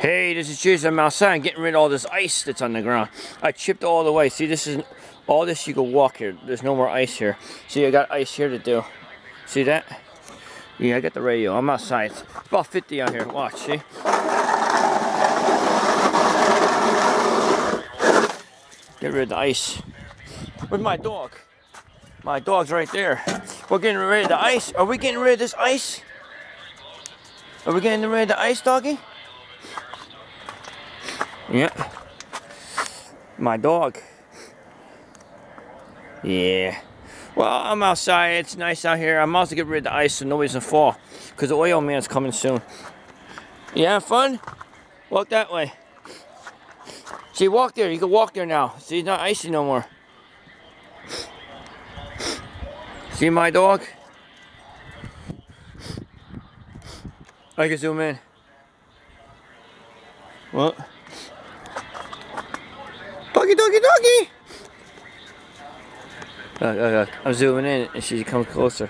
Hey, this is Jason. I'm outside. I'm getting rid of all this ice that's on the ground. I chipped all the way. See, this is all this. You can walk here. There's no more ice here. See, I got ice here to do. See that? Yeah, I got the radio. I'm outside. It's about 50 out here. Watch, see? Get rid of the ice. With my dog. My dog's right there. We're getting rid of the ice. Are we getting rid of this ice? Are we getting rid of the ice, doggy? Yeah. My dog. Yeah. Well, I'm outside. It's nice out here. I'm also getting rid of the ice so nobody's gonna fall. Because the oil man's coming soon. You have fun? Walk that way. See, walk there. You can walk there now. See, it's not icy no more. See my dog? I can zoom in. What? Doggy, doggy, doggy! Look, look, look. I'm zooming in and she comes closer.